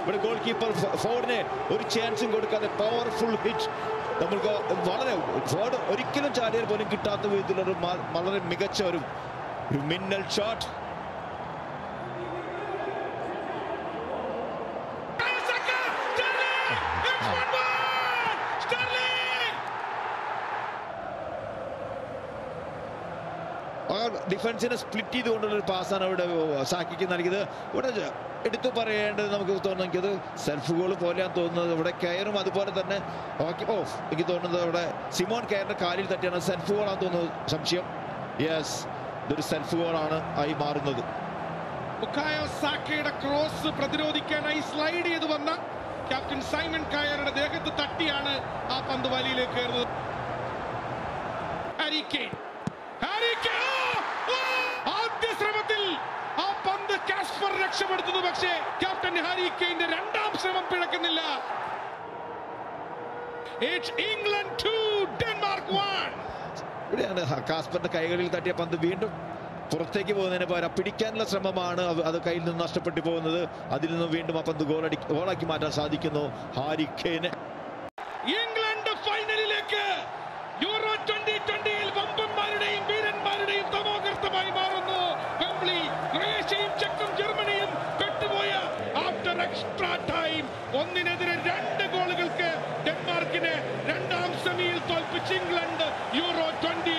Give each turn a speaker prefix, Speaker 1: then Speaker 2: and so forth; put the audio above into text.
Speaker 1: ഇവിടെ goal keeper ഫോർഡിന് ഒരു ചാൻസും കൊടുക്കാതെ പവർഫുൾ ഹിറ്റ് നമ്മൾക്ക് വളരെ ഒരിക്കലും ചാടിയാൽ പോലും കിട്ടാത്ത വിധത്തിലൊരു വളരെ മികച്ച ഒരു മിന്നൽ ഷോട്ട് ഡിഫൻസിനെ സ്പ്ലിറ്റ് ചെയ്തുകൊണ്ടുള്ള ഒരു പാസ്സാണ് അവിടെ സാക്കിക്ക് നൽകിയത്. ഇവിടെ എടുത്തു പറയേണ്ടത് നമുക്ക് തോന്നുന്നു എനിക്കത് സെൽഫ് ഗോൾ പോലെയാണ് തോന്നുന്നത്. ഇവിടെ കയറും അതുപോലെ തന്നെ ഓക്കെ ഓ എനിക്ക് തോന്നുന്നത് അവിടെ സിമോൺ കയറിന്റെ കാലിൽ തട്ടിയാണ്. സെൽഫ് ഗോളാണ് തോന്നുന്നത് സംശയം. യെസ് ഇതൊരു സെൽഫ് ഗോളാണ് ആയി മാറുന്നത്.
Speaker 2: സാക്കയുടെ ക്രോസ് പ്രതിരോധിക്കാനായി സ്ലൈഡ് ചെയ്ത് വന്ന ക്യാപ്റ്റൻ സൈമൺ കായറുടെ ദേഹത്ത് തട്ടിയാണ് ആ പന്ത് വലിയിലേക്ക് കയറുന്നത് ഹാരി കെയ്ൻ. Harry Kane. ഓ! ഓ! ആദ്യ ശ്രമത്തിൽ ആ പന്ത് കാസ്പർ രക്ഷപ്പെടുത്തുന്നു. പക്ഷേ ക്യാപ്റ്റൻ ഹാരി കെയിന്റെ രണ്ടാം ശ്രമം പിഴക്കുന്നില്ല. It's England 2, Denmark 1.
Speaker 1: ഇവിടെയാണ് കാസ്പറിന്റെ കൈകളിൽ തട്ടിയ പന്ത് വീണ്ടും പുറത്തേക്ക് പോകുന്നതിന് പകരം പിടിക്കാനുള്ള ശ്രമമാണ് അത് കയ്യിൽ നിന്ന് നഷ്ടപ്പെട്ടു പോകുന്നത്. അതിൽ നിന്നും വീണ്ടും ആ പന്ത് ഗോളടി ഗോളാക്കി മാറ്റാൻ സാധിക്കുന്നു ഹാരി
Speaker 2: എക്സ്ട്രാ ടൈം ഒന്നിനെതിരെ രണ്ട് ഗോളുകൾക്ക് ഡെൻമാർക്കിനെ രണ്ടാം സെമിയിൽ തോൽപ്പിച്ച് ഇംഗ്ലണ്ട് യൂറോ ട്വന്റി